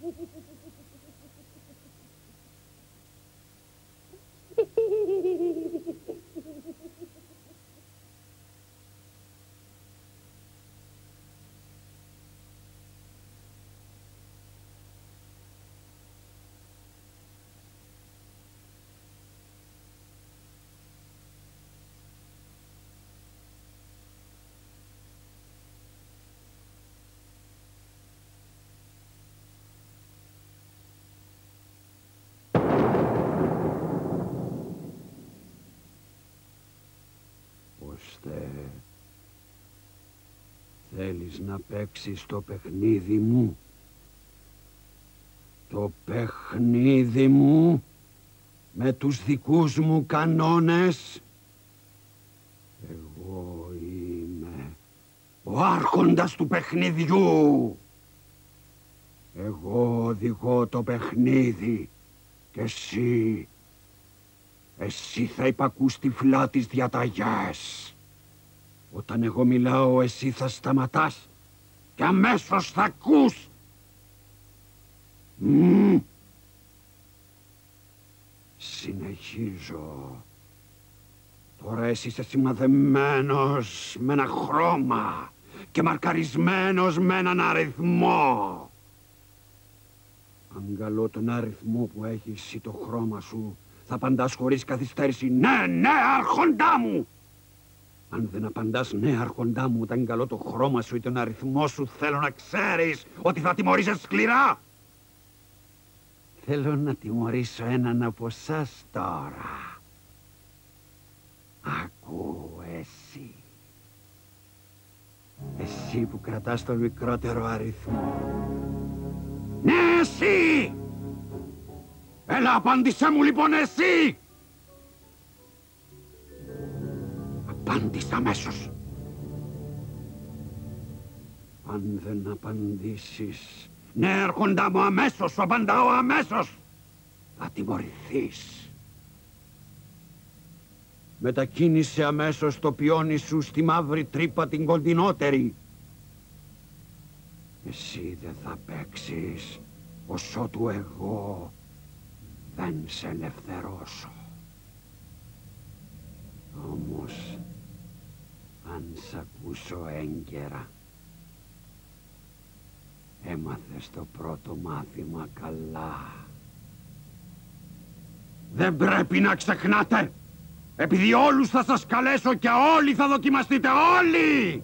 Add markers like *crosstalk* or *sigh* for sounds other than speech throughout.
Ha, ha, ha. Ορίστε. Θέλεις να παίξεις το παιχνίδι μου; Το παιχνίδι μου με τους δικούς μου κανόνες; Εγώ είμαι ο άρχοντας του παιχνιδιού. Εγώ οδηγώ το παιχνίδι και εσύ, εσύ θα υπακούς τυφλά τις διαταγές. Όταν εγώ μιλάω εσύ θα σταματάς και αμέσως θα ακούς. Μ. Συνεχίζω. Τώρα εσύ είσαι σημαδεμένος με ένα χρώμα και μαρκαρισμένος με έναν αριθμό. Αν καλώ τον αριθμό που έχεις ή το χρώμα σου, θα απαντάς χωρίς καθυστέρηση «Ναι, ναι, άρχοντά μου!» Αν δεν απαντάς «Ναι, άρχοντά μου» όταν καλώ το χρώμα σου ή τον αριθμό σου, θέλω να ξέρεις ότι θα τιμωρείσαι σκληρά. Θέλω να τιμωρήσω έναν από εσά τώρα. Ακού εσύ. Εσύ που κρατάς τον μικρότερο αριθμό. Ναι, εσύ! Έλα, απάντησέ μου λοιπόν εσύ! Απάντησε αμέσως. Αν δεν απαντήσεις... Ναι, έρχοντα μου αμέσως, σου απαντάω αμέσως. Θα τιμωρηθείς. Μετακίνησε αμέσως το πιόνι σου στη μαύρη τρύπα την κοντινότερη. Εσύ δεν θα παίξεις όσο του εγώ δεν σε ελευθερώσω. Όμως, αν σ' ακούσω έγκαιρα, έμαθες το πρώτο μάθημα καλά. Δεν πρέπει να ξεχνάτε, επειδή όλους θα σας καλέσω και όλοι θα δοκιμαστείτε, όλοι!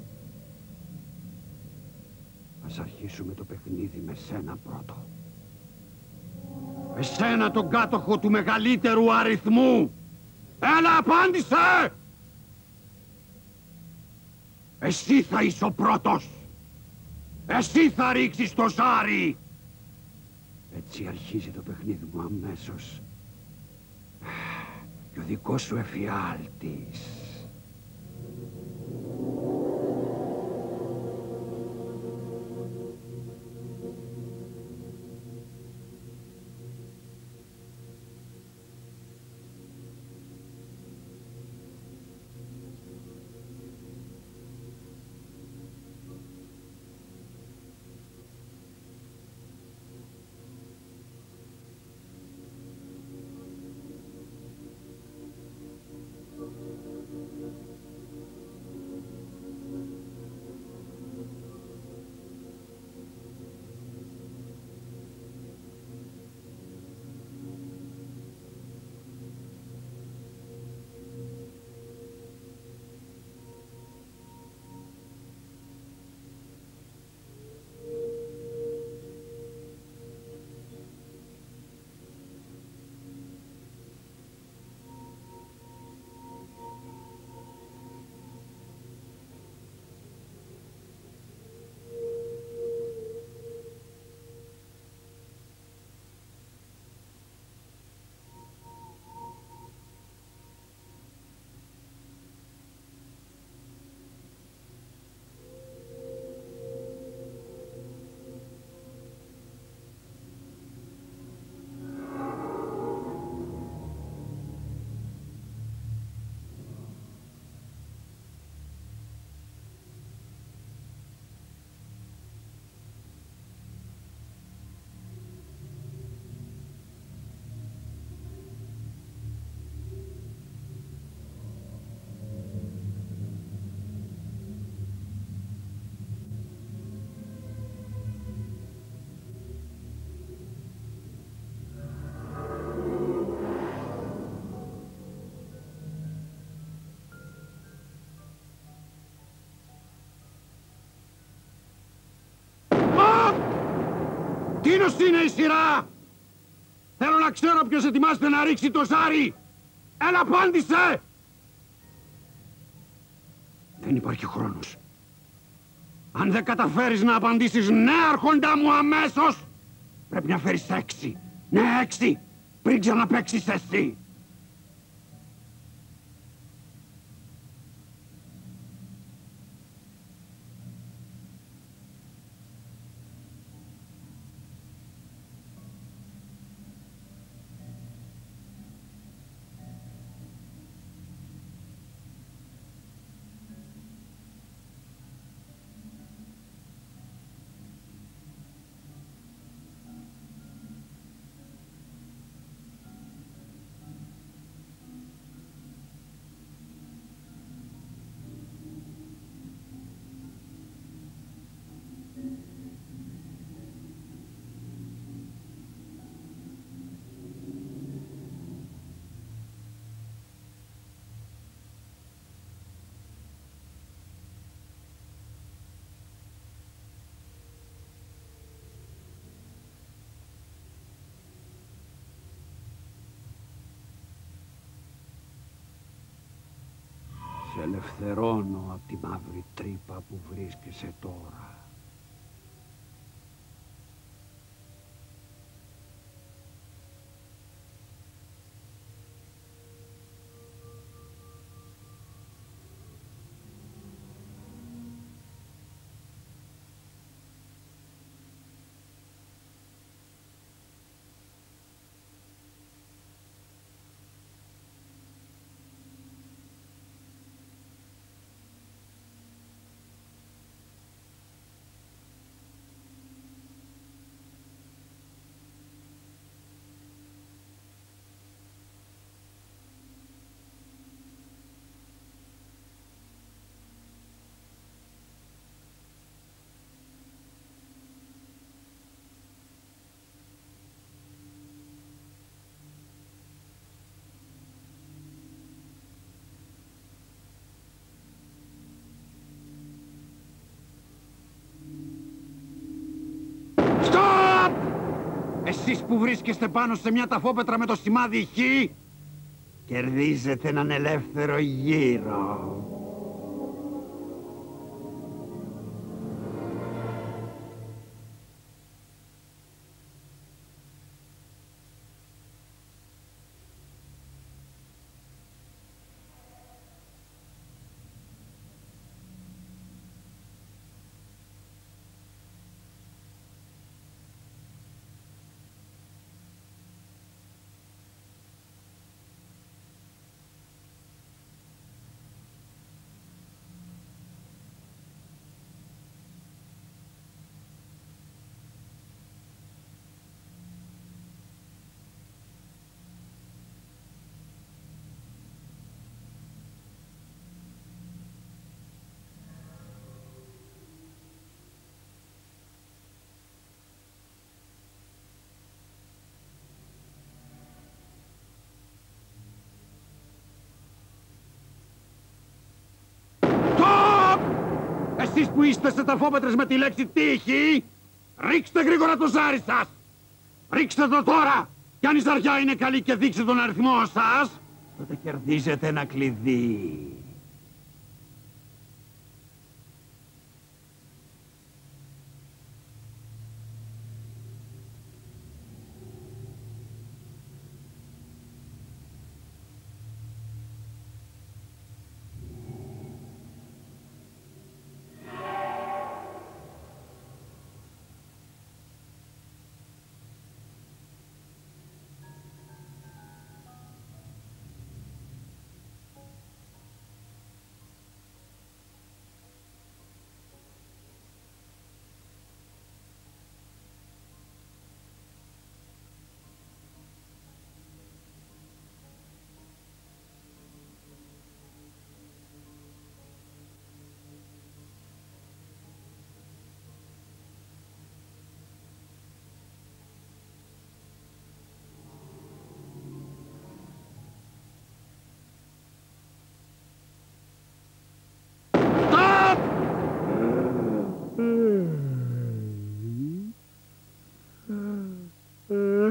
Ας αρχίσουμε το παιχνίδι με σένα πρώτο. Εσένα τον κάτοχο του μεγαλύτερου αριθμού. Έλα απάντησε! Εσύ θα είσαι ο πρώτος. Εσύ θα ρίξεις το ζάρι. Έτσι αρχίζει το παιχνίδι μου αμέσως. Και ο δικός σου εφιάλτης. Τίνος είναι η σειρά! Θέλω να ξέρω ποιος ετοιμάζεται να ρίξει το ζάρι! Έλα απάντησε! Δεν υπάρχει χρόνος. Αν δεν καταφέρεις να απαντήσεις ναι, αρχόντα μου, αμέσως, πρέπει να φέρεις έξι. Ναι, έξι, πριν ξαναπαίξεις εσύ. Ελευθερώνω από τη μαύρη τρύπα που βρίσκεσαι τώρα. Εσείς που βρίσκεστε πάνω σε μια ταφόπετρα με το σημάδι Χ, κερδίζετε έναν ελεύθερο γύρο. Εσείς που είστε σε ταφόπετρες με τη λέξη τύχη, ρίξτε γρήγορα το ζάρι σας. Ρίξτε το τώρα. Κι αν η ζαριά είναι καλή και δείξει τον αριθμό σας, τότε κερδίζετε ένα κλειδί.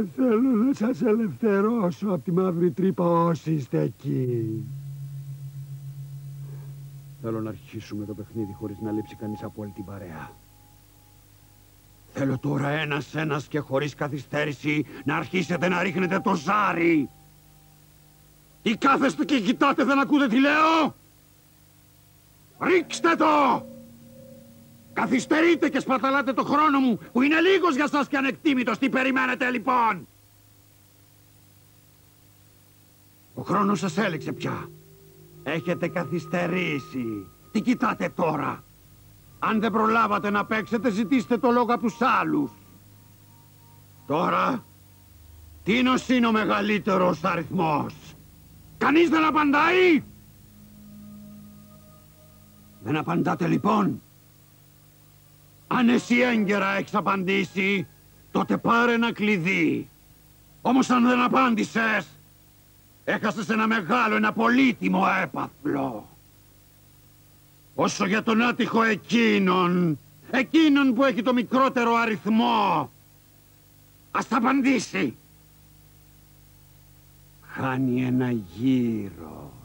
Ε, θέλω να σας ελευθερώσω από τη μαύρη τρύπα όσοι είστε εκεί. Θέλω να αρχίσουμε το παιχνίδι χωρίς να λείψει κανείς από όλη την παρέα. Θέλω τώρα ένας-ένας και χωρίς καθυστέρηση να αρχίσετε να ρίχνετε το ζάρι. Ή κάθεστε και κοιτάτε, δεν ακούτε τι λέω; Ρίξτε το! Καθυστερείτε και σπαταλάτε το χρόνο μου, που είναι λίγος για σας και ανεκτήμητος. Τι περιμένετε λοιπόν; Ο χρόνος σας έλεξε πια. Έχετε καθυστερήσει. Τι κοιτάτε τώρα; Αν δεν προλάβατε να παίξετε, ζητήστε το λόγο από τους άλλους. Τώρα, τίνος είναι ο μεγαλύτερος αριθμός; Κανείς δεν απαντάει; Δεν απαντάτε λοιπόν. Αν εσύ έγκαιρα έχεις απαντήσει, τότε πάρε ένα κλειδί. Όμως αν δεν απάντησες, έχασες ένα μεγάλο, ένα πολύτιμο έπαθλο. Όσο για τον άτυχο εκείνον, εκείνον που έχει το μικρότερο αριθμό, ας απαντήσει. Χάνει ένα γύρο.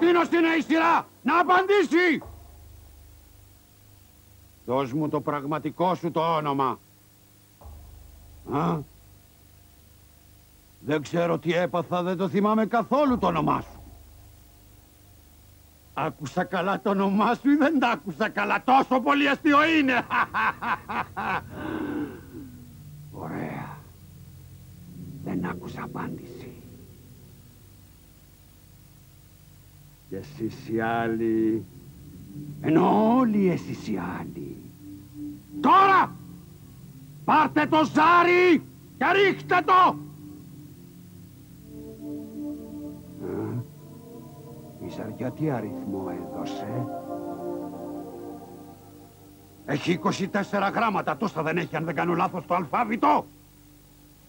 Τώρα τίνος είναι η σειρά να απαντήσει. Δώσ' μου το πραγματικό σου το όνομα. Α; Δεν ξέρω τι έπαθα, δεν το θυμάμαι καθόλου το όνομά σου. Άκουσα καλά το όνομά σου ή δεν τα άκουσα καλά; Τόσο πολύ αστείο είναι. *laughs* Ωραία. Δεν άκουσα απάντηση. Και εσείς οι άλλοι, ενώ όλοι εσείς οι άλλοι. Τώρα! Πάρτε το ζάρι και ρίχτε το! η ζαριά τι αριθμό έδωσε; Έχει 24 γράμματα, τόσα δεν έχει αν δεν κάνω λάθος το αλφάβητο.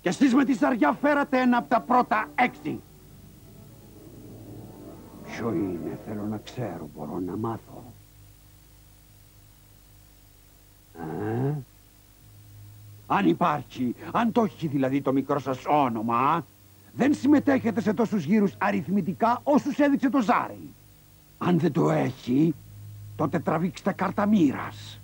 Και εσείς με τη ζαριά φέρατε ένα από τα πρώτα έξι. Ποιο είναι, θέλω να ξέρω, μπορώ να μάθω. Ε; Αν υπάρχει, αν το έχει δηλαδή το μικρό σας όνομα, δεν συμμετέχετε σε τόσους γύρους αριθμητικά όσους έδειξε το Ζάρι. Αν δεν το έχει, τότε τραβήξτε κάρτα μοίρας.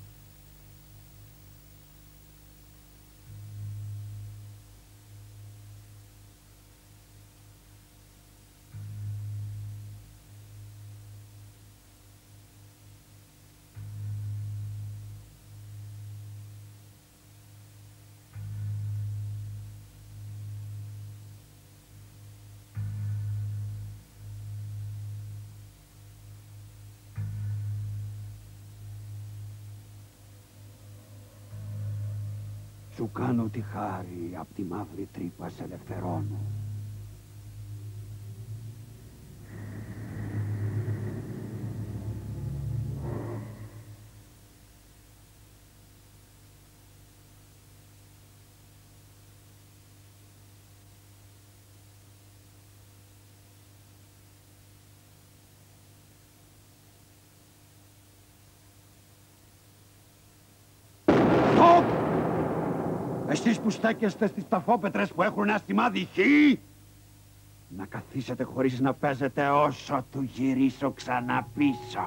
Κάνω τη χάρη απ' τη μαύρη τρύπα σε ελευθερώνω. Εσείς που στέκεστε στις ταφόπετρες που έχουν ένα σημάδι χ, να καθίσετε χωρίς να παίζετε όσο του γυρίσω ξανά πίσω.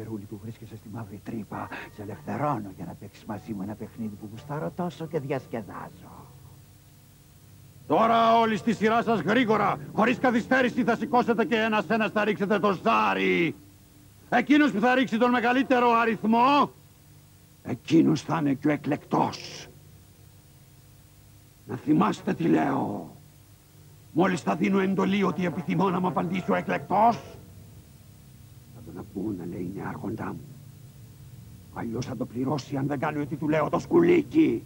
Τυχερούλη που βρίσκεσαι στη μαύρη τρύπα. Σε ελευθερώνω για να παίξεις μαζί μου ένα παιχνίδι που γουστάρω τόσο και διασκεδάζω. Τώρα όλοι στη σειρά σας γρήγορα, χωρίς καθυστέρηση θα σηκώσετε και ένας-ένας θα ρίξετε το ζάρι. Εκείνος που θα ρίξει τον μεγαλύτερο αριθμό, εκείνος θα είναι και ο εκλεκτός. Να θυμάστε τι λέω. Μόλις θα δίνω εντολή ότι επιθυμώ να μου απαντήσει ο εκλεκτός, θα τον ακούω να λέει είναι άρχοντά μου. Αλλιώς θα το πληρώσει αν δεν κάνει ό,τι του λέω το σκουλίκι.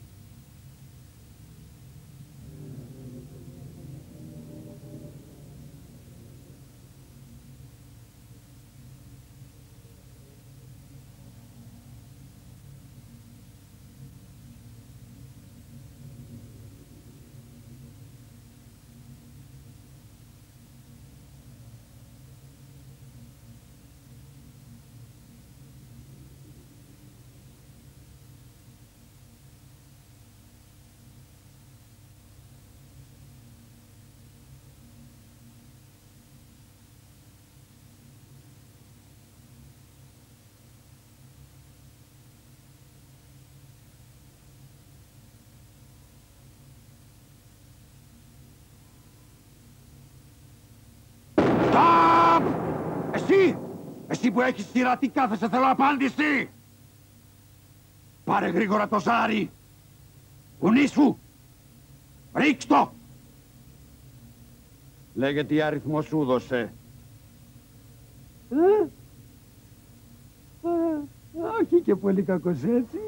Εσύ! Εσύ που έχεις σειρά τι κάθεσαι θέλω απάντηση! Πάρε γρήγορα το ζάρι! Κουνήσου! Ρίξ' το! Λέγε τι αριθμό σου δώσε. Ε, ε, όχι και πολύ κακός έτσι.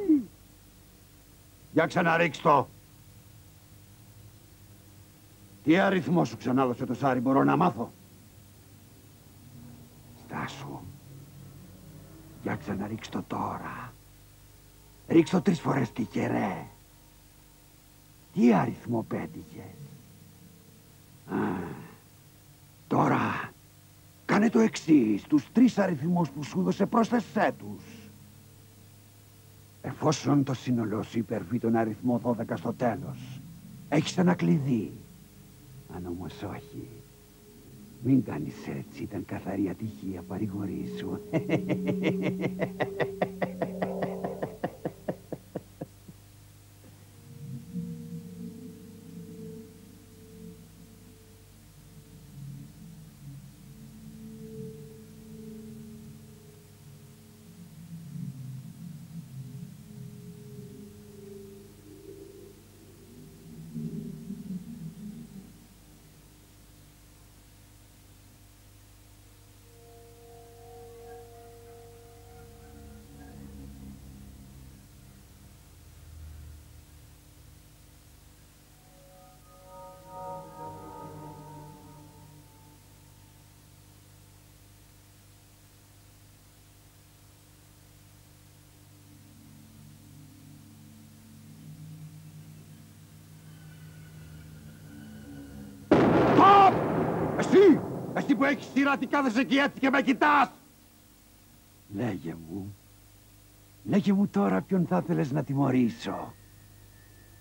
Για ξαναρίξ' το. Τι αριθμό σου ξανάδωσε το σάρι μπορώ να μάθω; Για ξαναρίξ' το τώρα. Ρίξ' το τρεις φορές τυχερέ. Τι αριθμό πέτυχες; Α, τώρα κάνε το εξής. Τους τρεις αριθμούς που σου έδωσε πρόσθεσέ τους. Εφόσον το σύνολό σου υπερβεί τον αριθμό 12 στο τέλος, έχεις ένα κλειδί. Αν όμως όχι, μην κάνεις έτσι, ήταν καθαρή ατυχία, παρηγορήσου. *laughs* Εσύ! Εσύ που έχεις σειρά τι κάθεσαι εκεί έτσι και με κοιτάς! Λέγε μου. Λέγε μου τώρα ποιον θα ήθελες να τιμωρήσω.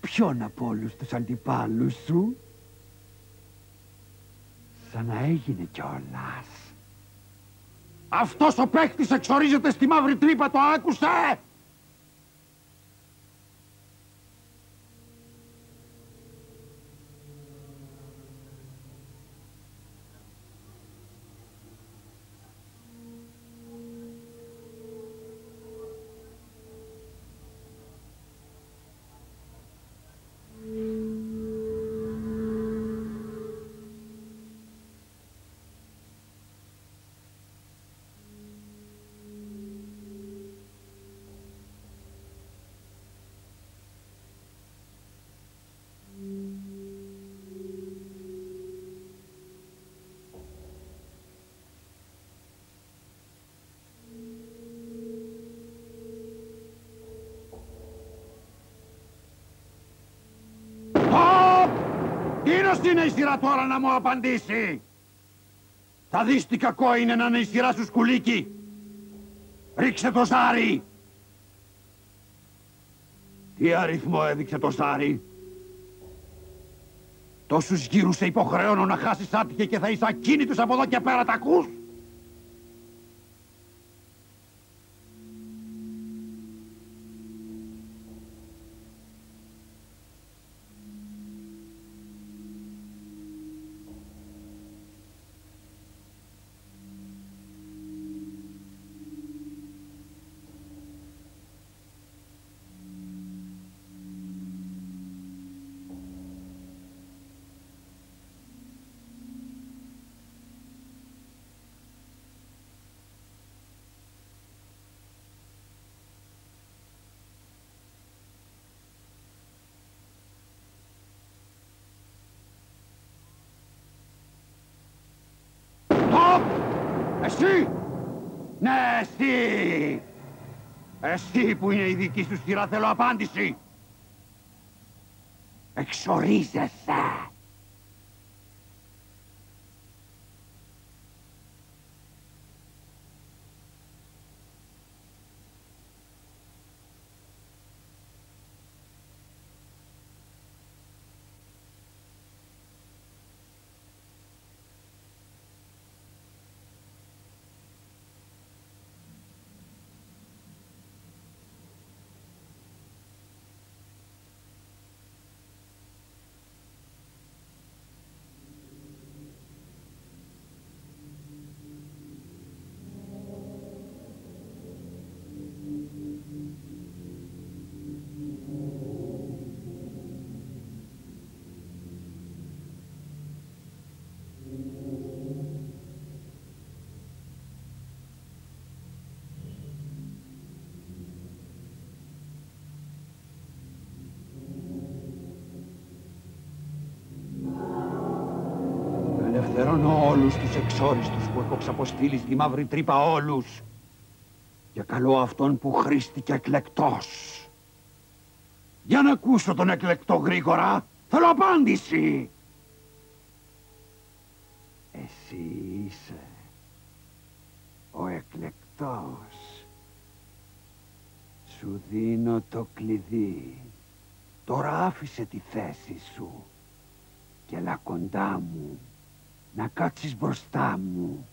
Ποιον από όλους τους αντιπάλους σου. Σαν να έγινε κιόλας. Αυτός ο παίχτης εξορίζεται στη μαύρη τρύπα, το άκουσε! Η σειρά τώρα να μου απαντήσει. Θα δεις τι κακό είναι να είναι η σειρά σου σκουλίκι. Ρίξε το ζάρι. Τι αριθμό έδειξε το ζάρι. Τόσους γύρους σε υποχρεώνω να χάσεις άτυχε και θα είσαι ακίνητος από εδώ και πέρα, τα ακούς; Εσύ! Ναι, εσύ! Εσύ που είναι η δική σου σειρά θέλω απάντηση! Εξορίζεσαι! Όλους τους εξόριστους που έχω ξαποστείλει στη μαύρη τρύπα όλους. Και καλώ αυτόν που χρήστηκε εκλεκτός. Για να ακούσω τον εκλεκτό γρήγορα. Θέλω απάντηση. Εσύ είσαι ο εκλεκτός. Σου δίνω το κλειδί. Τώρα άφησε τη θέση σου και έλα κοντά μου να κάτσεις μπροστά μου.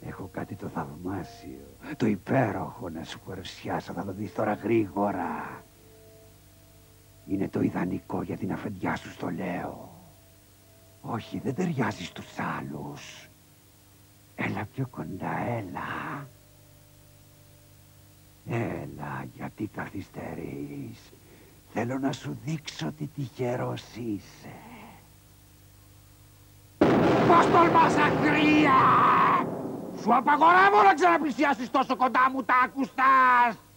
Έχω κάτι το θαυμάσιο, το υπέροχο να σου παρουσιάσω, θα το δεις τώρα γρήγορα. Είναι το ιδανικό για την αφεντιά σου στο λέω. Όχι, δεν ταιριάζεις στους άλλους. Έλα πιο κοντά, έλα. Έλα, γιατί καθυστερείς. Θέλω να σου δείξω τι τυχερός είσαι. Πώς τολμάς αγρία! Σου απαγορεύω να ξαναπλησιάσεις τόσο κοντά μου, τα ακουστάς!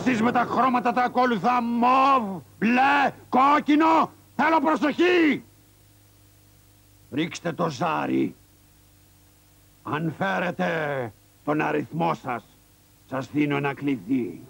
Εσείς με τα χρώματα τα ακόλουθα μοβ, μπλε, κόκκινο. Θέλω προσοχή. Ρίξτε το ζάρι. Αν φέρετε τον αριθμό σας, σας δίνω ένα κλειδί.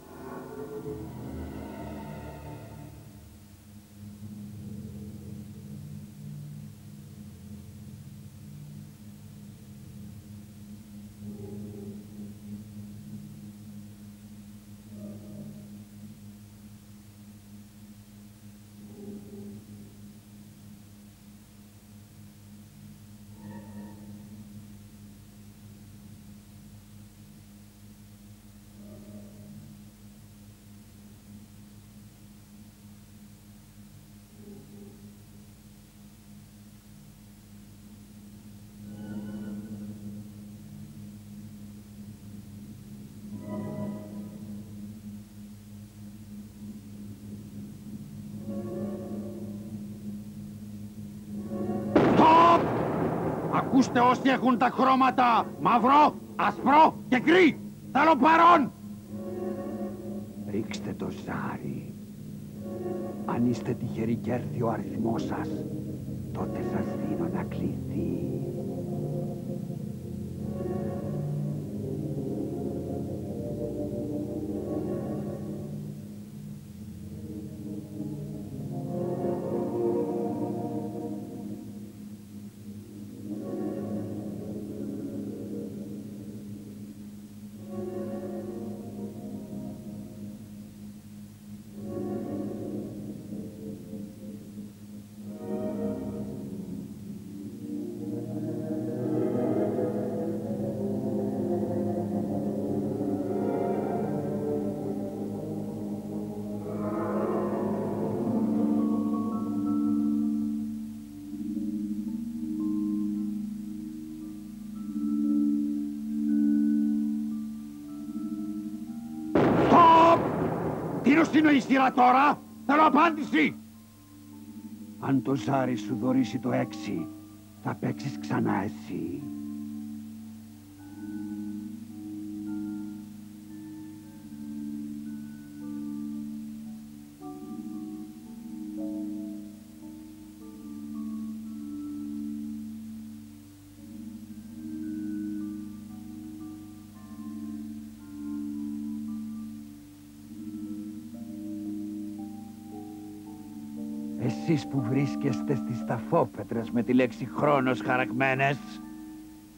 Ακούστε όσοι έχουν τα χρώματα μαύρο, ασπρό και γκρι. Θέλω παρόν. Ρίξτε το ζάρι. Αν είστε τυχεροί και έρθει ο αριθμός σας, τότε σας δίνω να κλειδί. Τίνος είναι η σειρά τώρα. Θέλω απάντηση. Αν το ζάρι σου δωρήσει το έξι, θα παίξεις ξανά εσύ. Εσείς που βρίσκεστε στις ταφόπετρες με τη λέξη χρόνος χαρακμένες,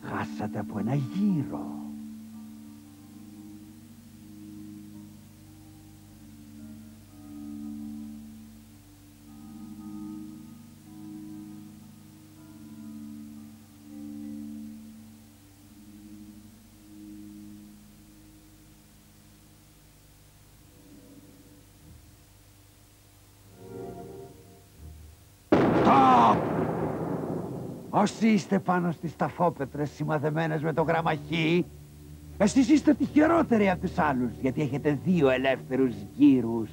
χάσατε από ένα γύρο. Όσοι είστε πάνω στις ταφόπετρες σημαδεμένες με το γράμμα Χ, εσείς είστε τυχερότεροι από τους άλλους, γιατί έχετε δύο ελεύθερους γύρους.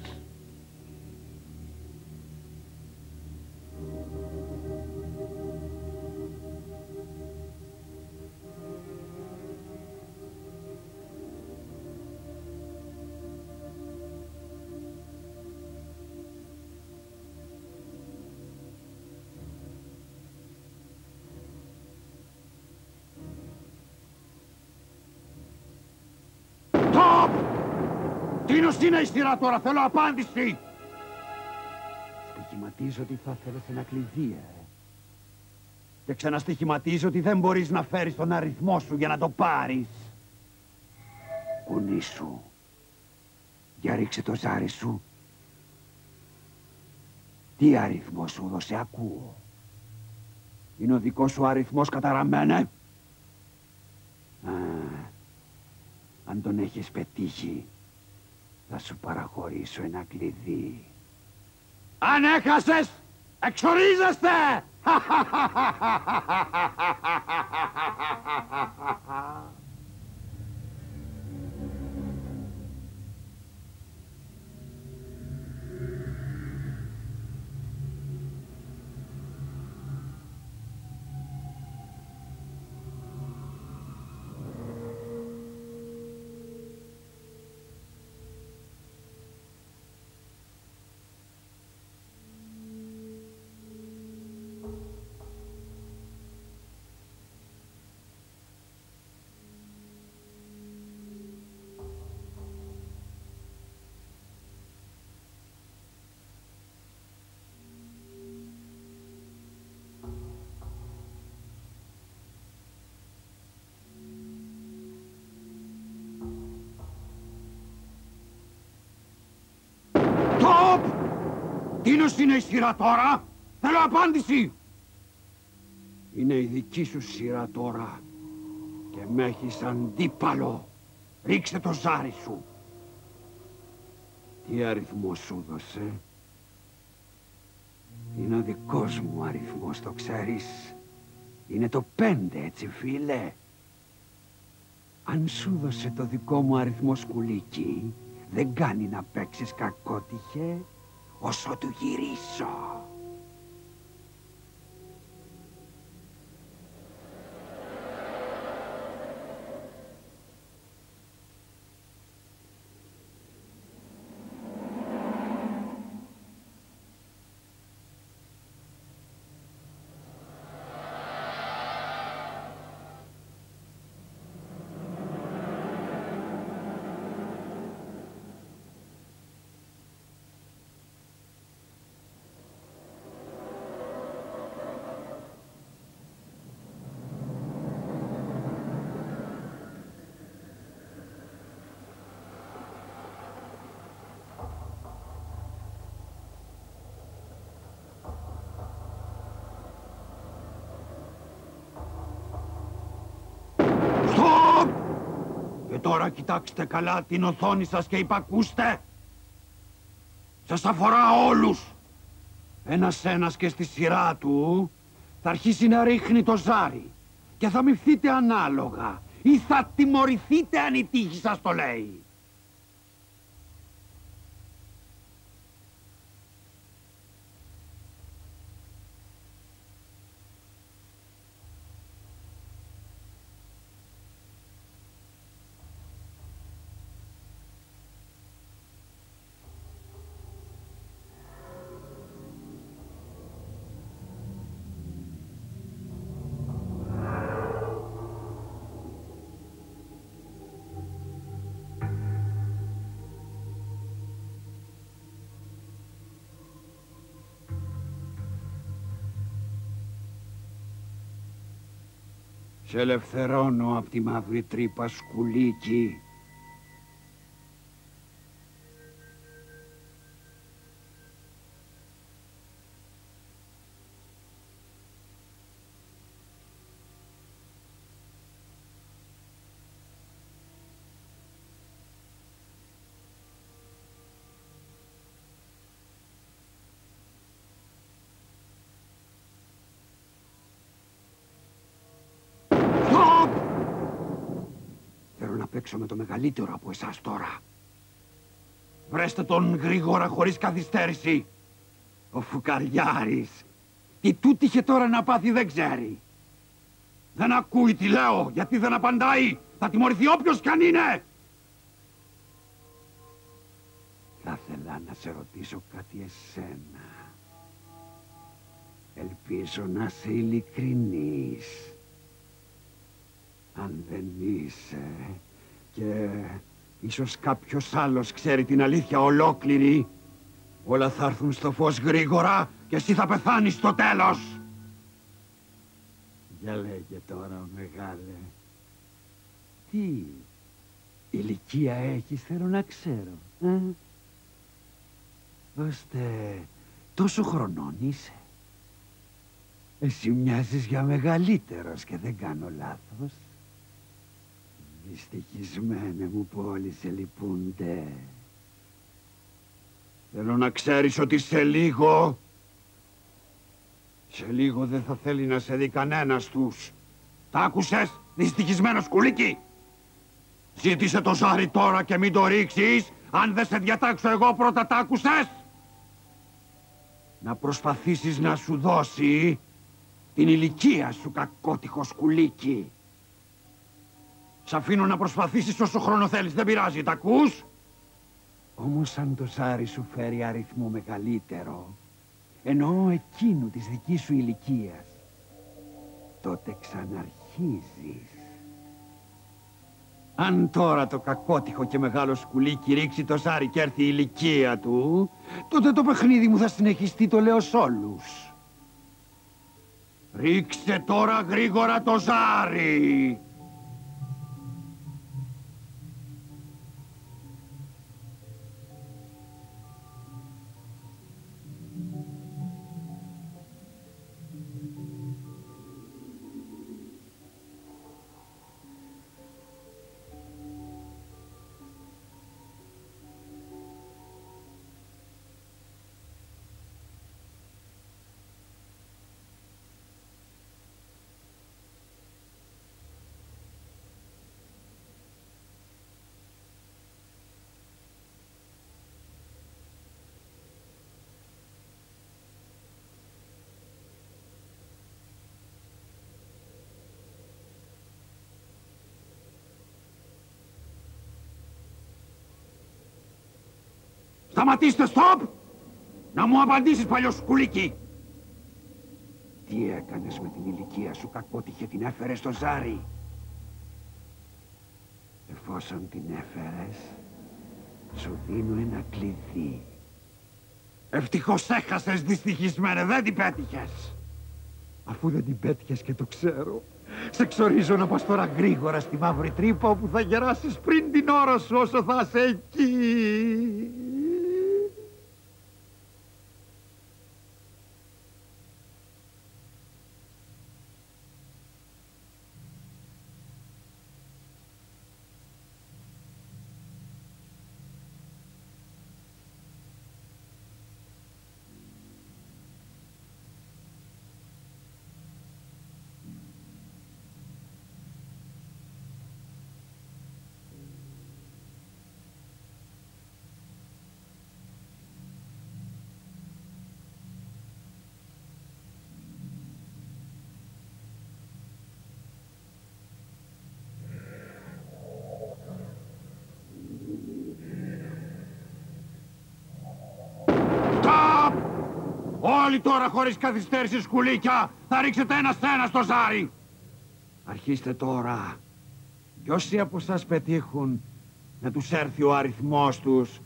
Είναι η σειρά τώρα, θέλω απάντηση. Στοιχηματίζω ότι θα θέλεις ένα κλειδί, ε. Και ξαναστοιχηματίζω ότι δεν μπορείς να φέρεις τον αριθμό σου για να το πάρεις. Κουνήσου. Για ρίξε το ζάρι σου. Τι αριθμό σου δώσε, ακούω. Είναι ο δικός σου αριθμός καταραμένε. Α, αν τον έχεις πετύχει, θα σου παραχωρήσω ένα κλειδί. Αν έχασες, εξορίζεστε! *laughs* *laughs* Τίνος είναι η σειρά τώρα. Θέλω απάντηση. Είναι η δική σου σειρά τώρα. Και με έχεις αντίπαλο. Ρίξε το ζάρι σου. Τι αριθμό σου δώσε. Είναι ο δικός μου αριθμός, το ξέρεις. Είναι το πέντε, έτσι φίλε. Αν σου δώσε το δικό μου αριθμό σκουλίκι, δεν κάνει να παίξεις κακότυχε όσο του γυρίσω. Τώρα κοιτάξτε καλά την οθόνη σας και υπακούστε. Σας αφορά όλους. Ένας-ένας και στη σειρά του θα αρχίσει να ρίχνει το ζάρι και θα μυφθείτε ανάλογα ή θα τιμωρηθείτε αν η τύχη σας το λέει. Σε ελευθερώνω από τη μαύρη τρύπα σκουλίκι. Παίξω με το μεγαλύτερο από εσάς τώρα. Βρέστε τον γρήγορα χωρίς καθυστέρηση. Ο Φουκαριάρης. Τι τούτ είχε τώρα να πάθει δεν ξέρει. Δεν ακούει τι λέω, γιατί δεν απαντάει. Θα τιμωρηθεί όποιος κι αν είναι. Θα ήθελα να σε ρωτήσω κάτι εσένα. Ελπίζω να είσαι ειλικρινής. Αν δεν είσαι, και ίσως κάποιος άλλος ξέρει την αλήθεια ολόκληρη. Όλα θα έρθουν στο φως γρήγορα και εσύ θα πεθάνεις στο τέλος. Για λέγε τώρα, μεγάλε. Τι ηλικία έχεις, θέλω να ξέρω. Ε; Ώστε τόσο χρονών είσαι. Εσύ μοιάζεις για μεγαλύτερος και δεν κάνω λάθος. Δυστυχισμένε μου πόλη σε λυπούνται. Θέλω να ξέρεις ότι σε λίγο... Σε λίγο δεν θα θέλει να σε δει κανένας τους. Τα άκουσες, δυστυχισμένος σκουλίκι. Ζήτησε το ζάρι τώρα και μην το ρίξεις. Αν δεν σε διατάξω εγώ πρώτα τα άκουσες; Να προσπαθήσεις να σου δώσει την ηλικία σου κακότυχος σκουλίκι. Σ' αφήνω να προσπαθήσεις όσο χρόνο θέλεις, δεν πειράζει, τα ακούς; Όμως αν το ζάρι σου φέρει αριθμό μεγαλύτερο, ενώ εκείνου της δικής σου ηλικίας, τότε ξαναρχίζεις. Αν τώρα το κακότυχο και μεγάλο σκουλίκι ρίξει το ζάρι και έρθει η ηλικία του, τότε το παιχνίδι μου θα συνεχιστεί, το λέω σ' όλους. Ρίξε τώρα γρήγορα το ζάρι! Σταματήστε, στοπ! Να μου απαντήσεις, παλιός σκουλίκι! Τι έκανες με την ηλικία σου, κακότυχε την έφερες στο ζάρι; Εφόσον την έφερες, σου δίνω ένα κλειδί. Ευτυχώς έχασες, δυστυχισμένε, δεν την πέτυχες. Αφού δεν την πέτυχες και το ξέρω, σε ξορίζω να πας τώρα γρήγορα στη μαύρη τρύπα όπου θα γεράσεις πριν την ώρα σου όσο θα είσαι εκεί. Όλοι τώρα χωρίς καθυστέρηση σκουλίκια θα ρίξετε ένα στένα στο ζάρι. Αρχίστε τώρα. Κι όσοι από σας πετύχουν να τους έρθει ο αριθμός τους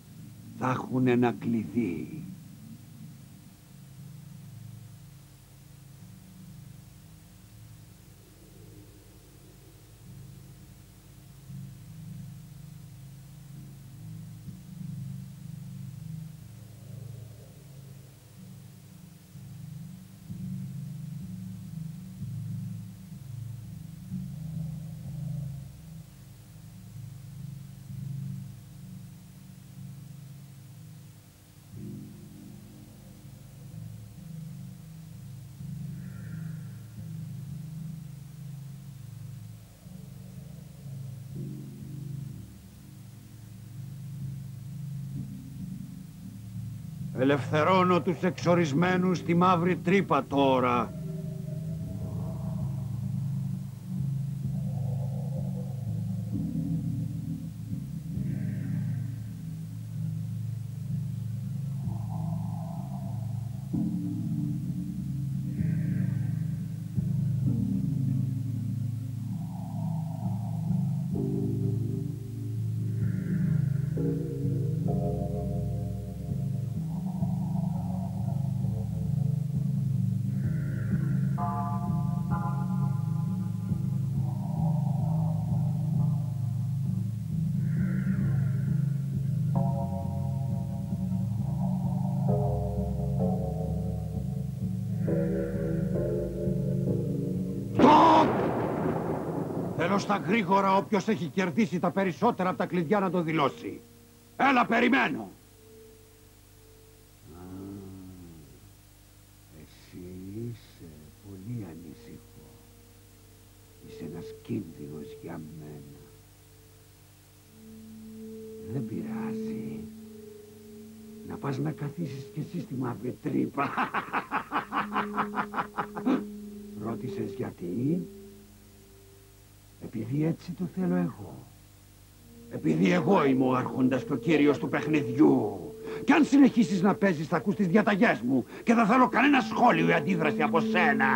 θα έχουν ένα κλειδί. Ελευθερώνω τους εξορισμένους στη μαύρη τρύπα τώρα. Στα γρήγορα όποιος έχει κερδίσει τα περισσότερα από τα κλειδιά να το δηλώσει. Έλα, περιμένω. εσύ είσαι πολύ ανήσυχο. Είσαι ένας κίνδυνος για μένα. Δεν πειράζει. Να πας να καθίσεις κι εσύ στη μαύρη τρύπα. *laughs* Ρώτησες γιατί; Επειδή έτσι το θέλω εγώ. Επειδή εγώ είμαι ο άρχοντας και ο κύριος του παιχνιδιού. Κι αν συνεχίσεις να παίζεις θα ακούς τις διαταγές μου και δεν θέλω κανένα σχόλιο ή αντίδραση από σένα.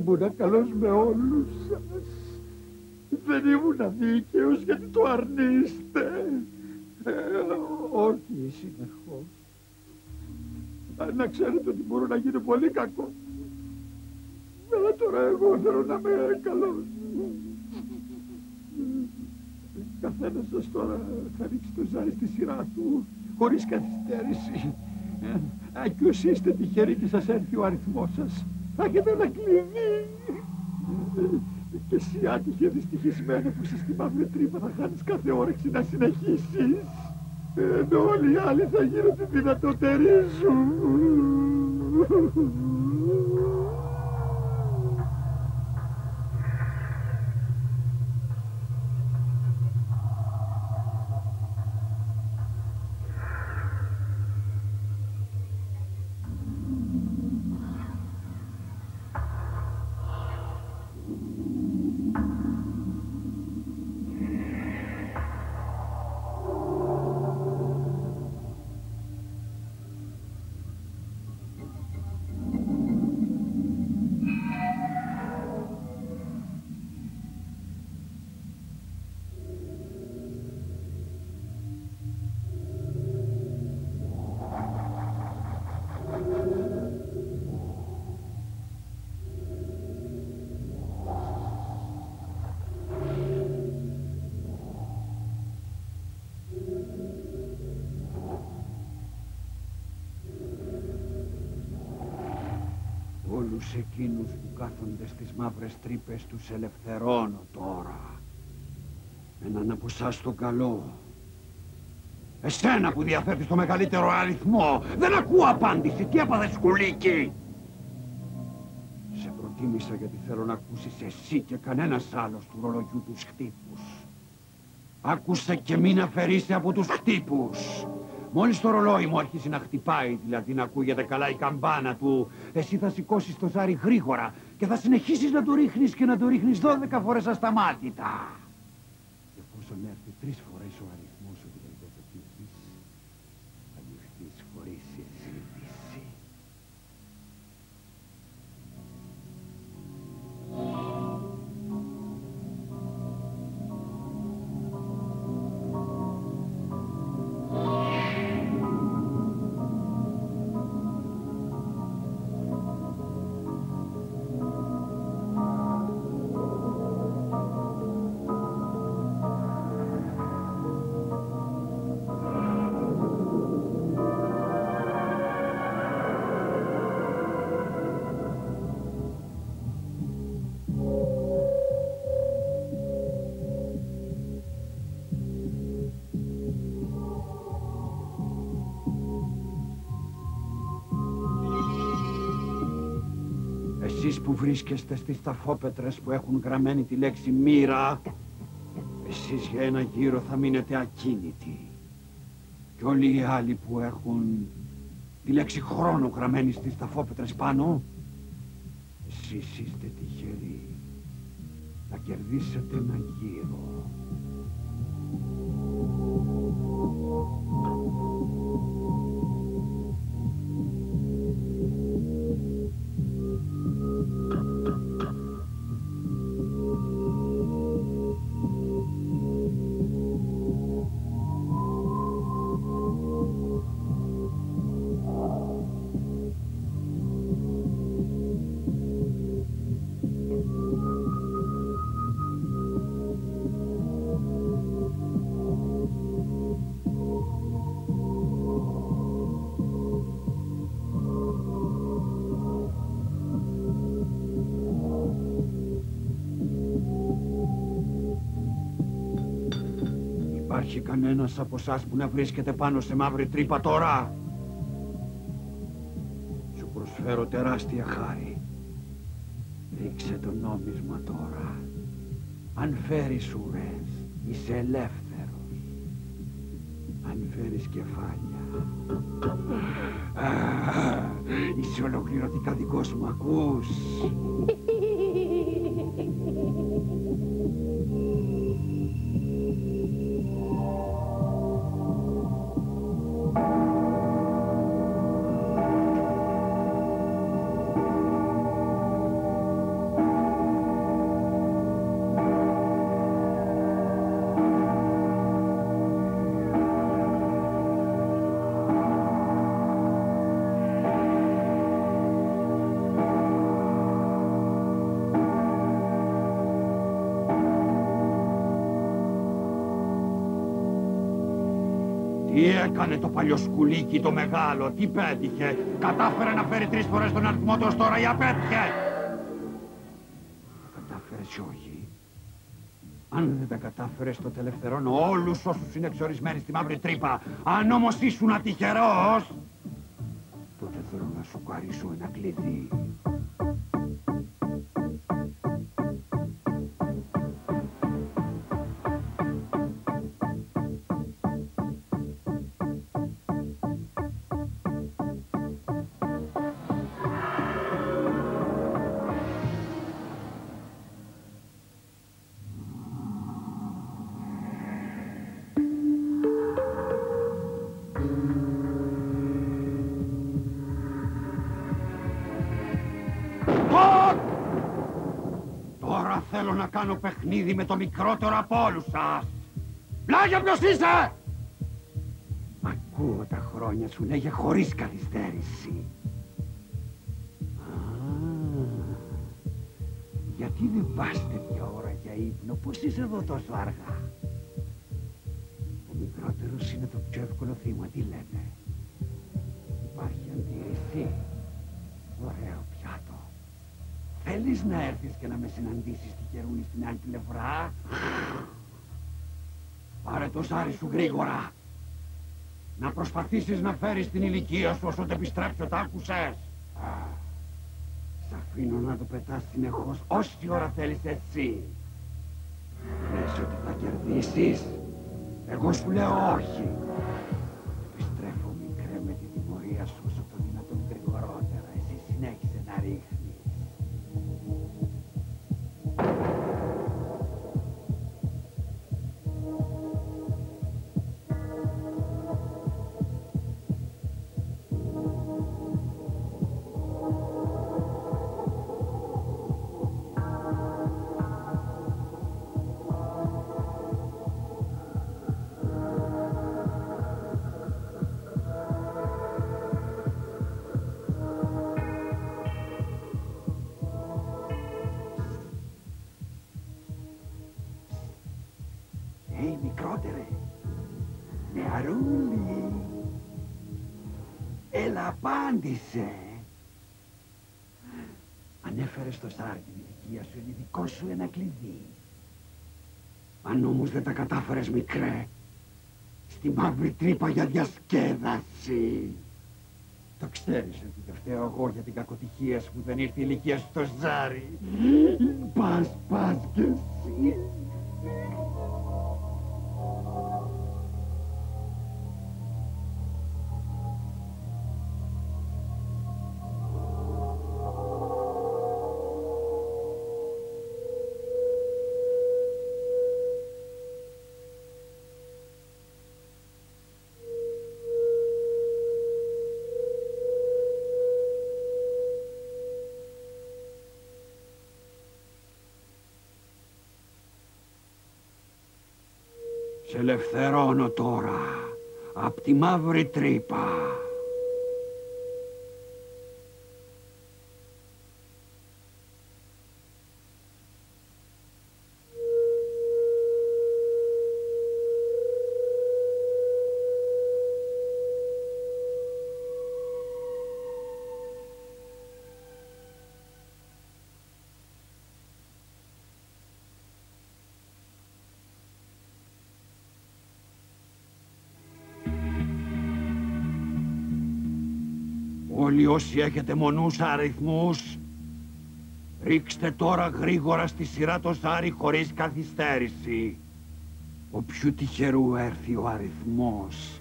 Ήμουν καλός με όλους σας. Δεν ήμουν δίκαιος γιατί το αρνείστε. Ε, όχι συνεχώς. Ε, Να ξέρετε ότι μπορώ να γίνω πολύ κακό. Αλλά τώρα εγώ θέλω να είμαι καλός. Καθένας σας τώρα θα ρίξει το ζάρι στη σειρά του, χωρίς καθυστέρηση. Ε, ε, κι όσοι είστε τυχεροί και σας έρθει ο αριθμός σας, θα έχετε ένα κλειδί. Ε, Και εσύ άτυχε δυστυχισμένο που είσαι στη μαύρη τρύπα θα χάνεις κάθε όρεξη να συνεχίσεις. Ενώ όλοι οι άλλοι θα γίνονται δυνατότεροι σου. Όλους εκείνους που κάθονται στις μαύρες τρύπες τους ελευθερώνω τώρα. Έναν από εσάς τον καλό. Εσένα που διαθέτεις το μεγαλύτερο αριθμό. Δεν ακούω απάντηση. Τι έπαθες σκουλίκι. Σε προτίμησα γιατί θέλω να ακούσεις εσύ και κανένας άλλος του ρολογιού τους χτύπους. Άκουσε και μην αφαιρείσαι από τους χτύπους. Μόλις το ρολόι μου αρχίσει να χτυπάει, δηλαδή να ακούγεται καλά η καμπάνα του, εσύ θα σηκώσεις το ζάρι γρήγορα και θα συνεχίσεις να το ρίχνεις και να το ρίχνεις 12 φορές ασταμάτητα. Και εφόσον έρθει τρεις φορές ο αριθμός που βρίσκεστε στις ταφόπετρες που έχουν γραμμένη τη λέξη μοίρα, εσείς για ένα γύρο θα μείνετε ακίνητοι. Και όλοι οι άλλοι που έχουν τη λέξη χρόνο γραμμένη στις ταφόπετρες πάνω, εσείς είστε τυχεροί. Θα κερδίσετε ένα γύρο. Κανένας από εσά που να βρίσκεται πάνω σε μαύρη τρύπα τώρα. Σου προσφέρω τεράστια χάρη. Ρίξε το νόμισμα τώρα. Αν φέρεις ουρές, είσαι ελεύθερος. Αν φέρεις κεφάλια... Α, είσαι ολοκληρωτικά δικός μου, ακούς. Έκανε το παλιό σκουλίκι το μεγάλο, τι πέτυχε. Κατάφερε να φέρει τρεις φορές τον αριθμό του ως τώρα ή απέτυχε. Κατάφερες ή όχι. Αν δεν τα κατάφερες το τελευθερώνω όλους όσους είναι εξορισμένοι στη μαύρη τρύπα. Αν όμως ήσουν ατυχερός, τότε θέλω να σου χαρίσω ένα κλειδί. Κάνω παιχνίδι με το μικρότερο από όλους σας. Πλάγια ποιος είσαι! Ακούω τα χρόνια σου λέγε χωρίς καθυστέρηση. Α, γιατί δεν πας τέτοια ώρα για ύπνο, πώς είσαι εδώ τόσο αργά; Ο μικρότερος είναι το πιο εύκολο θύμα, τι λέτε; Υπάρχει αντίρρηση; Θέλεις να έρθεις και να με συναντήσεις στη Χερούνη στην άλλη πλευρά. Πάρε το ζάρι σου γρήγορα. Να προσπαθήσεις να φέρεις την ηλικία σου όσο δεν επιστρέψω, τα άκουσες. Α, Σ' αφήνω να το πετάς συνεχώς όση ώρα θέλεις εσύ. Λες ότι θα κερδίσεις. Εγώ σου λέω όχι. Απάντησε. Ανέφερε στο Σάρ την ηλικία σου, είναι δικό σου ένα κλειδί. Αν όμως δεν τα κατάφερες μικρέ, στη μαύρη τρύπα για διασκέδαση. Το Ξέρεις ότι δεν φταίω εγώ για την κακοτυχία σου που δεν ήρθε η ηλικία σου στο ζάρι. Πας, πας κι εσύ. Σε ελευθερώνω τώρα απ' τη μαύρη τρύπα. Όσοι έχετε μονούς αριθμούς, ρίξτε τώρα γρήγορα στη σειρά το ζάρι χωρίς καθυστέρηση. Όποιου τυχερού έρθει ο αριθμός,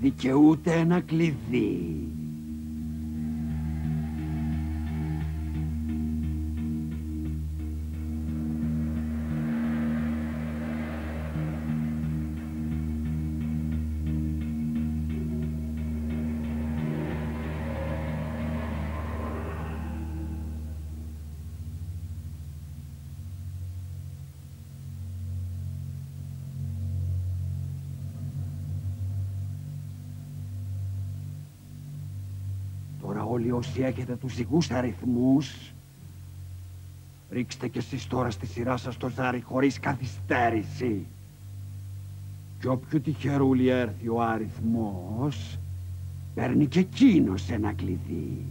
δικαιούται ένα κλειδί. Τώρα όλοι όσοι έχετε τους δικούς αριθμούς, ρίξτε κι εσείς τώρα στη σειρά σας το ζάρι χωρίς καθυστέρηση. Κι όποιου τυχερούλη έρθει ο αριθμός, παίρνει και εκείνος ένα κλειδί.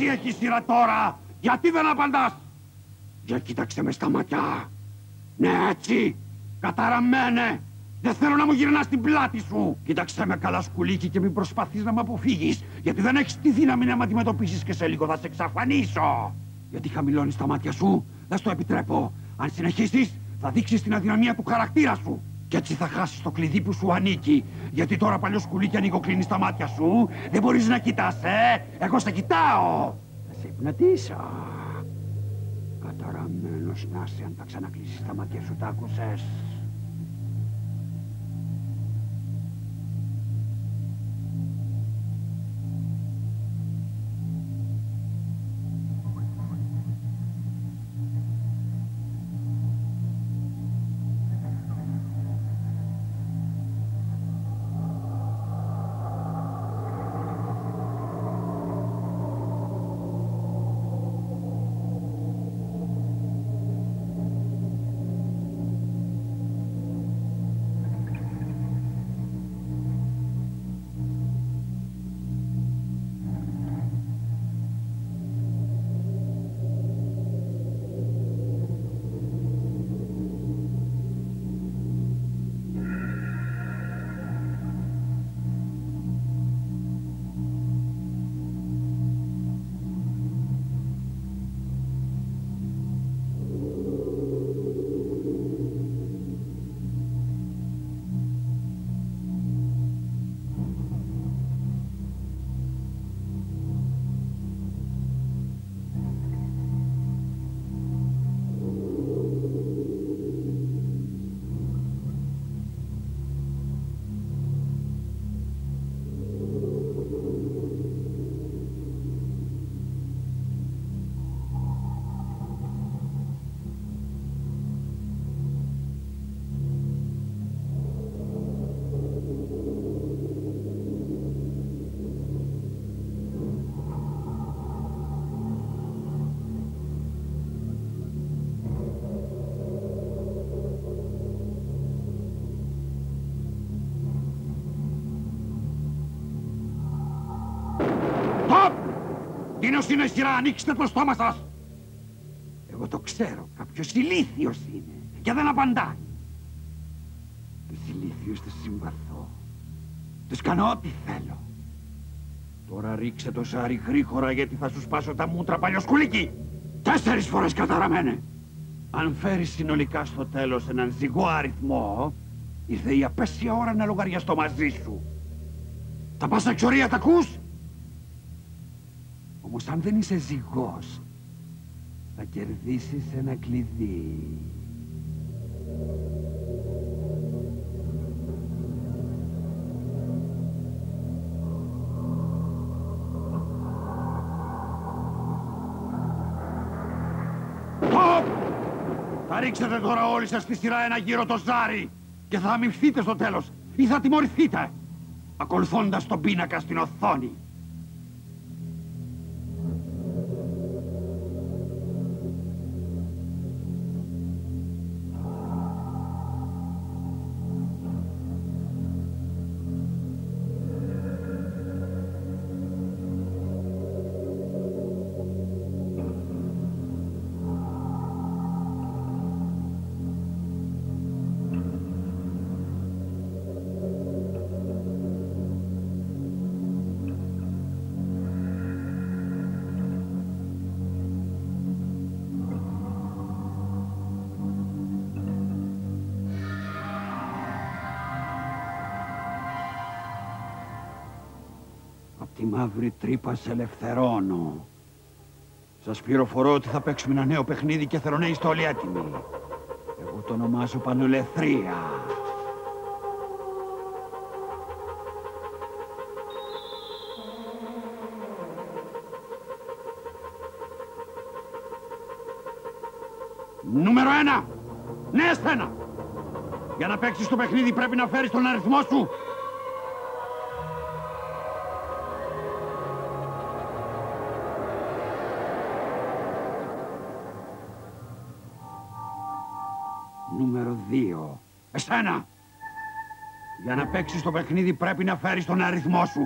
Εσύ, εσύ έχεις σειρά τώρα! Γιατί δεν απαντάς! Για κοίταξε μες στα ματιά! Ναι, έτσι! Καταραμένε! Δεν θέλω να μου γυρνάς την πλάτη σου! Κοίταξε με καλά σκουλίκι και μην προσπαθείς να με αποφύγεις, γιατί δεν έχεις τη δύναμη να με αντιμετωπίσεις και σε λίγο θα σε εξαφανίσω! Γιατί χαμηλώνεις τα μάτια σου, δεν στο επιτρέπω. Αν συνεχίσεις, θα δείξεις την αδυναμία του χαρακτήρα σου. Κι έτσι θα χάσεις το κλειδί που σου ανήκει. Γιατί τώρα παλιός σκουλίκι ανοίγω κλείνεις τα μάτια σου. Δεν μπορείς να κοιτάς, ε! Εγώ σε κοιτάω! Θα σε υπνατήσω. Καταραμένος να είσαι αν τα ξανακλείσεις τα μάτια σου, τα άκουσες. Τίνος είναι σειρά, ανοίξτε το στόμα σας! Εγώ το ξέρω, κάποιος ηλίθιος είναι και δεν απαντάει. Τους ηλίθιους τους συμπαθώ. Τους κάνω ό,τι θέλω. Τώρα ρίξε το σάρι γρήγορα γιατί θα σου σπάσω τα μούτρα παλιοσκουλίκι. Τέσσερις φορές καταραμένε. Αν φέρεις συνολικά στο τέλος έναν ζυγό αριθμό, ήρθε η απέσια ώρα να λογαριαστώ μαζί σου. Θα πας εξορία, τα ακούς; Όμως αν δεν είσαι ζυγός, θα κερδίσεις ένα κλειδί. Θα ρίξετε τώρα όλοι σας στη σειρά ένα γύρο το ζάρι και θα αμυφθείτε στο τέλος ή θα τιμωρηθείτε ακολουθώντας τον πίνακα στην οθόνη. Μαύρη τρύπα σε ελευθερώνω. Σας πληροφορώ ότι θα παίξουμε ένα νέο παιχνίδι και θέλω να είστε όλοι έτοιμοι. Εγώ το ονομάζω Πανολεθρία. Νούμερο ένα! Νέα σθένα! Για να παίξεις το παιχνίδι πρέπει να φέρεις τον αριθμό σου Νούμερο 2. Εσένα! Για να παίξεις το παιχνίδι πρέπει να φέρεις τον αριθμό σου.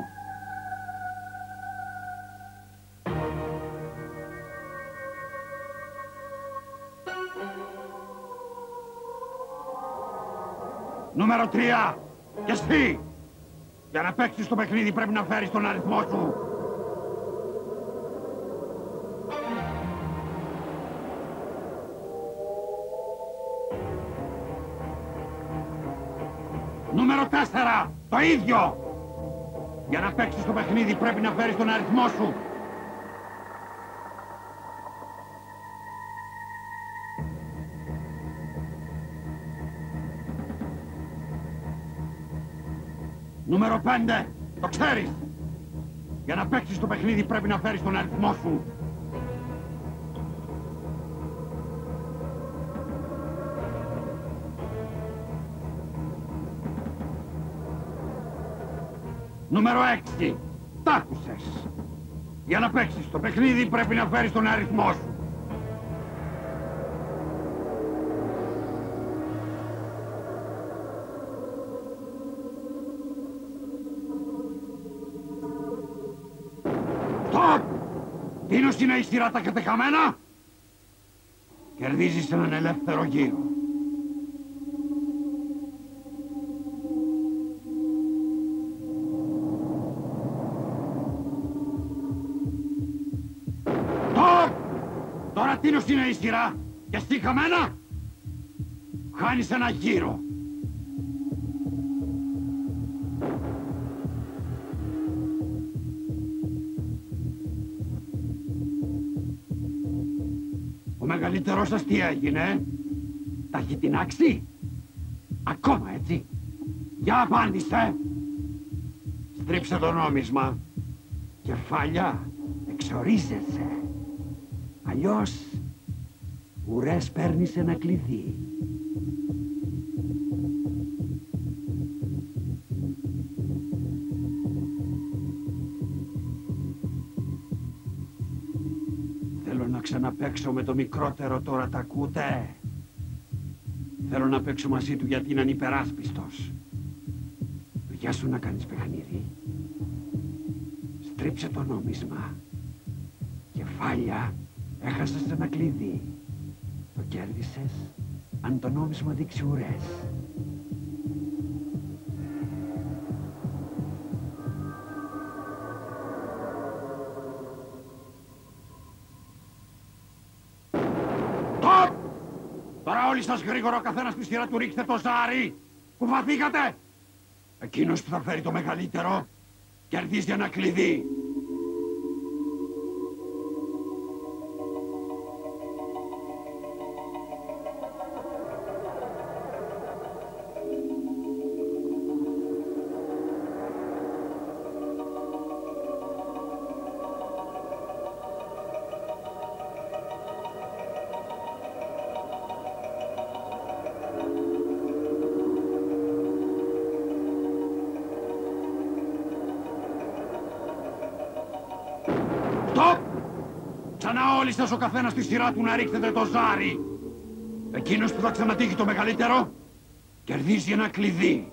Νούμερο 3. Και εσύ! Για να παίξεις το παιχνίδι πρέπει να φέρεις τον αριθμό σου. Το ίδιο. Για να παίξεις το παιχνίδι πρέπει να φέρεις τον αριθμό σου. Νούμερο 5. Το ξέρεις. Για να παίξεις το παιχνίδι πρέπει να φέρεις τον αριθμό σου. Νούμερο 6. Τ' άκουσες. Για να παίξεις το παιχνίδι πρέπει να φέρεις τον αριθμό σου. Στοπ! Τίνος είναι η σειρά τα κατεχαμένα. Κερδίζεις έναν ελεύθερο γύρο. Τίνος είναι η σειρά και εσύ χαμένα χάνεις ένα γύρο. Ο μεγαλύτερός σας τι έγινε, τα έχει τεινάξει. Ακόμα έτσι. Για απάντησε. Στρίψε το νόμισμα. Κεφάλια, εξορίζεσαι. Αλλιώς, ουρές παίρνεις ένα κλειδί. Θέλω να ξαναπαίξω με το μικρότερο τώρα, τα ακούτε. Θέλω να παίξω μαζί του γιατί είναι ανυπεράσπιστος. Γεια σου να κάνεις παιχνίδι. Στρίψε το νόμισμα. Κεφάλια, έχασες ένα κλειδί. Το κέρδισες αν το νόμισμα δείξει ουρές. Τώρα όλοι σας γρήγορα ο καθένας στη σειρά του ρίξτε το ζάρι. Κουβαθήκατε. Εκείνος που θα φέρει το μεγαλύτερο κερδίζει ένα κλειδί. Ξανά όλοι σας ο καθένας στη σειρά του να ρίξετε το ζάρι. Εκείνος που θα ξανατύχει το μεγαλύτερο κερδίζει ένα κλειδί.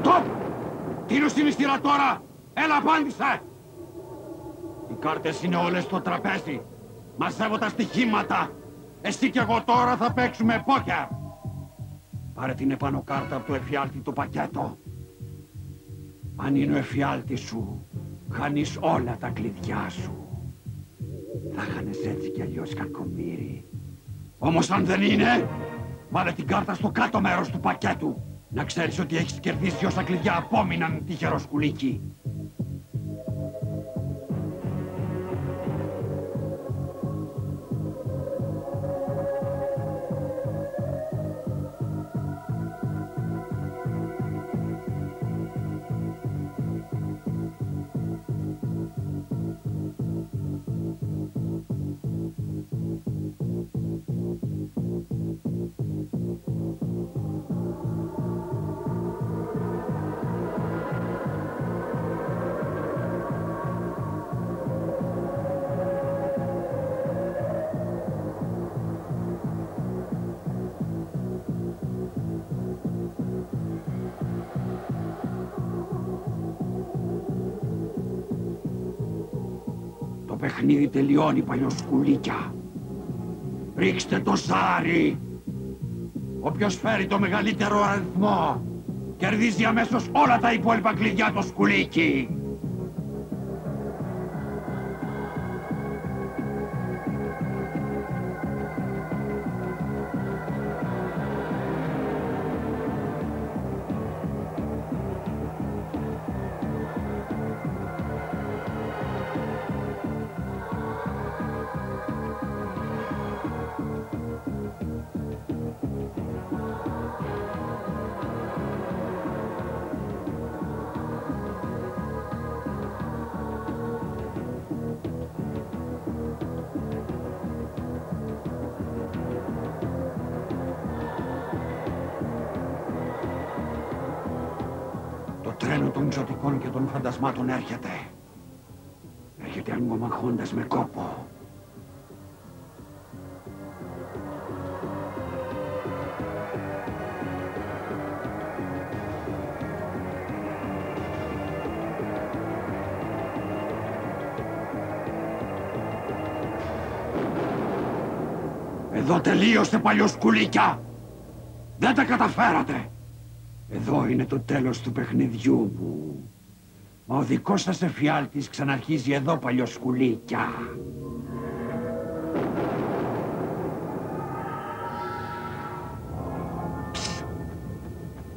Στοπ! Τίνος στην σειρά τώρα! Έλα απάντησε! Οι κάρτες είναι όλες στο τραπέζι. Μαζεύω τα στοιχήματα. Εσύ και εγώ τώρα θα παίξουμε πόκερ. Πάρε την επάνω κάρτα από το εφιάλτη το πακέτο. Αν είναι ο εφιάλτης σου, χάνεις όλα τα κλειδιά σου. Θα χάνεις έτσι κι αλλιώς κακομύρι. Όμως αν δεν είναι, βάλε την κάρτα στο κάτω μέρος του πακέτου. Να ξέρεις ότι έχεις κερδίσει όσα κλειδιά απόμειναν τυχερός σκουλίκι. Τελειώνει, παλιοσκουλίκια. Ρίξτε το ζάρι. Όποιος φέρει το μεγαλύτερο αριθμό κερδίζει αμέσως όλα τα υπόλοιπα κλειδιά το σκουλίκι. Των ζωτικών και των φαντασμάτων έρχεται. Έρχεται αγκομαχώντας με κόπο. Εδώ τελείωσε παλιοσκουλίκια. Δεν τα καταφέρατε. Εδώ είναι το τέλος του παιχνιδιού μου. Μα ο δικός σας εφιάλτης ξαναρχίζει εδώ παλιοσκουλίκια.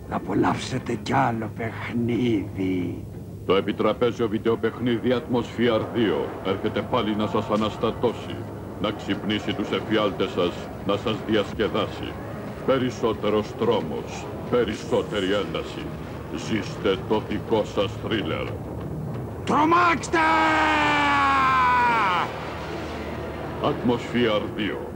Θα απολαύσετε κι άλλο παιχνίδι. Το επιτραπέζιο βιντεοπαιχνίδι Atmosphere 2 έρχεται πάλι να σας αναστατώσει, να ξυπνήσει τους εφιάλτες σας, να σας διασκεδάσει. Περισσότερος τρόμος, περισσότερη ένταση. Ζήστε το δικό σας θρίλερ. Τρομάξτε! Atmosphere 2